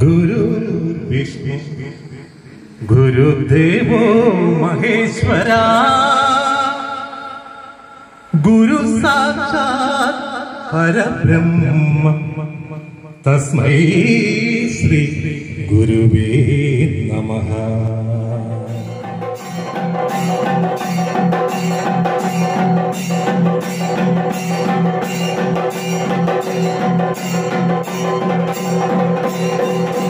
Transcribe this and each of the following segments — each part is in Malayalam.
गुरु विष्णु गुरुदेवो महेश्वरा गुरु साक्षात पर ब्रह्म तस्म श्री गुरुवे नमः Thank you. baby, baby.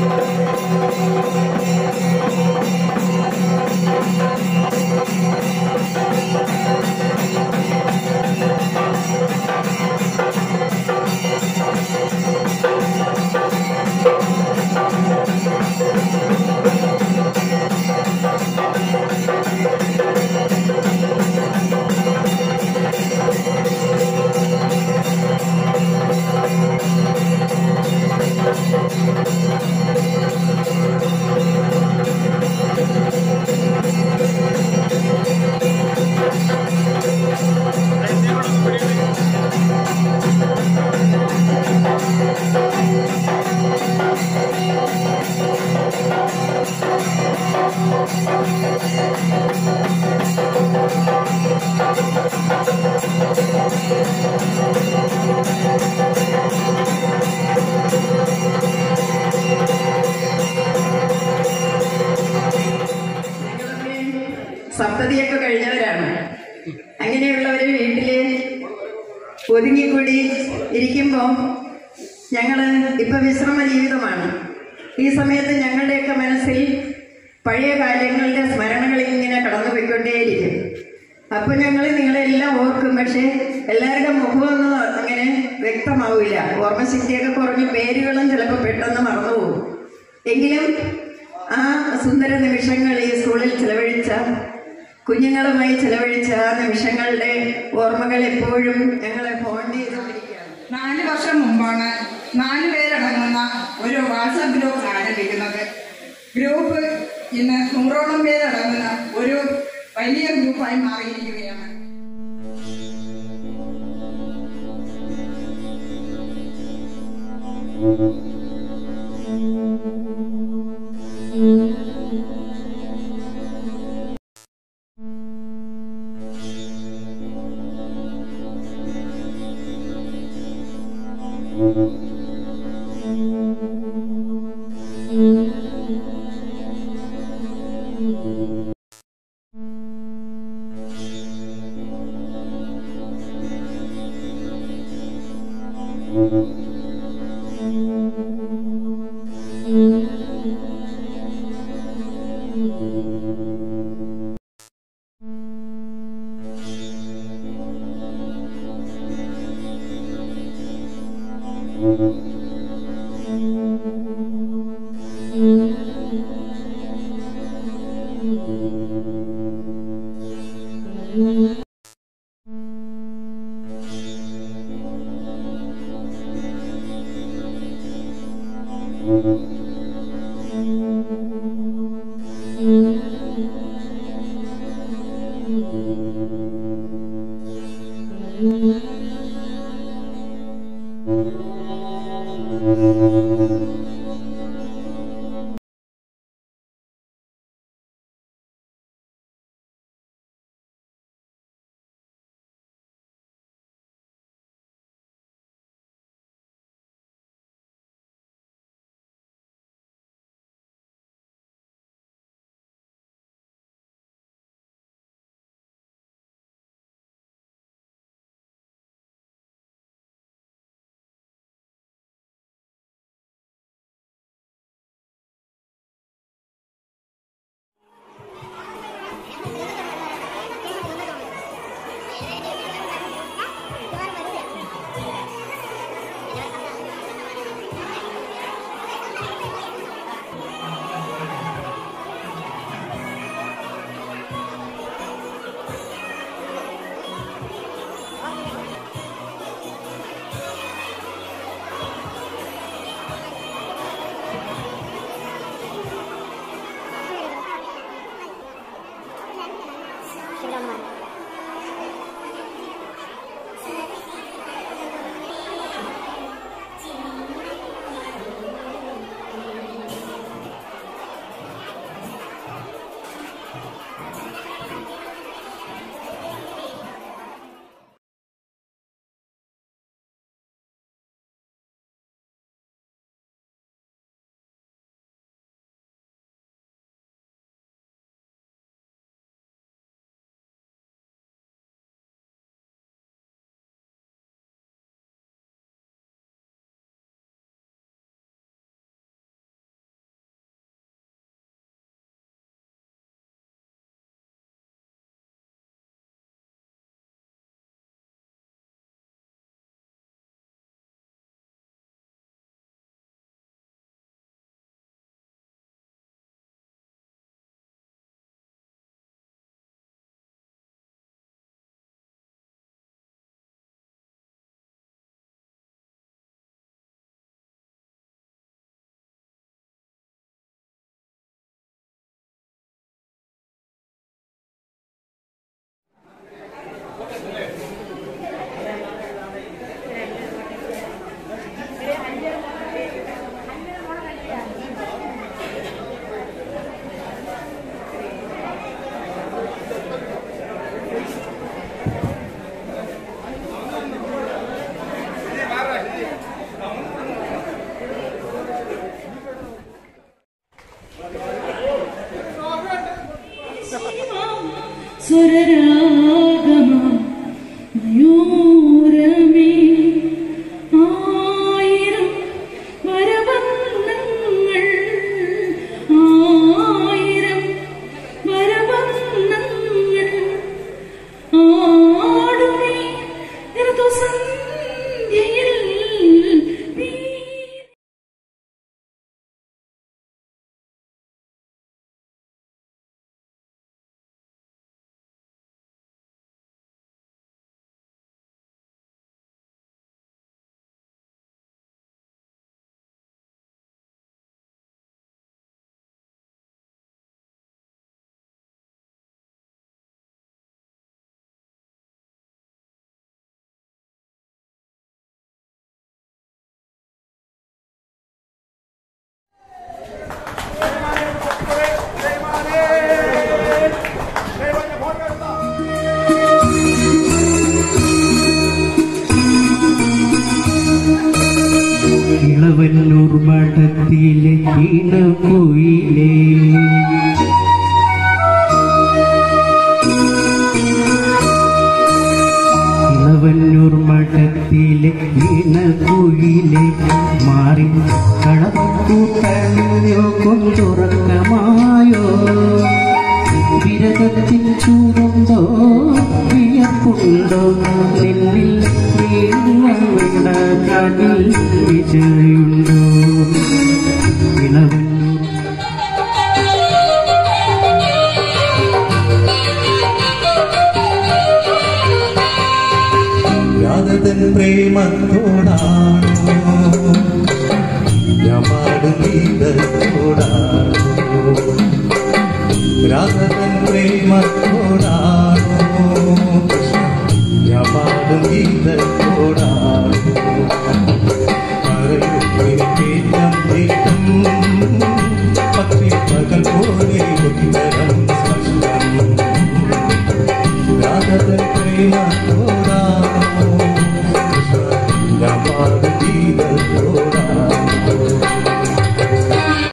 ഒതുങ്ങിക്കൂടി ഇരിക്കുമ്പോൾ ഞങ്ങൾ ഇപ്പം വിശ്രമ ജീവിതമാണ്. ഈ സമയത്ത് ഞങ്ങളുടെയൊക്കെ മനസ്സിൽ പഴയ കാര്യങ്ങളുടെ സ്മരണകൾ ഇങ്ങനെ കടന്നുപോയിക്കൊണ്ടേയിരിക്കും. അപ്പോൾ ഞങ്ങൾ നിങ്ങളെല്ലാം ഓർക്കും പക്ഷേ എല്ലാവരുടെ മുഖമൊന്നും അങ്ങനെ വ്യക്തമാവില്ല. ഓർമ്മശക്തിയൊക്കെ കുറഞ്ഞ് പേരുകളും ചിലപ്പോൾ പെട്ടെന്ന് മറന്നുപോകും. എങ്കിലും ആ സുന്ദര നിമിഷങ്ങൾ ഈ സ്കൂളിൽ ചിലവഴിച്ച കുഞ്ഞുങ്ങളുമായി ചെലവഴിച്ച നിമിഷങ്ങളുടെ ഓർമ്മകൾ എപ്പോഴും ഞങ്ങളെ ഹോണ്ട് ചെയ്തുകൊണ്ടിരിക്കുകയാണ് നാല് വർഷം മുമ്പാണ് നാല് പേരടങ്ങുന്ന ഒരു വാട്സപ്പ് ഗ്രൂപ്പ് ആരംഭിക്കുന്നത് ഗ്രൂപ്പ് ഇന്ന് നൂറോളം പേരടങ്ങുന്ന ഒരു വലിയ ഗ്രൂപ്പായി മാറിയിരിക്കുകയാണ് Thank you. やった! sorarım ഈണക്കുയിലേ ഇളവന്നൂർ മഠത്തിലെ ഈണക്കുയിലെ മാറി കളക്കൂട്ടണിഞ്ഞോ കൊണ്ടുറക്കമായോ. വിരകത്തിൽ ചൂടുണ്ടോ വിയർപ്പുണ്ടോ? രാധതൻ പ്രേമത്തോടാണോ? ഞാൻ പാടും ഗീതത്തോടാണോ? രാധതൻ പ്രേമത്തോടാണോ?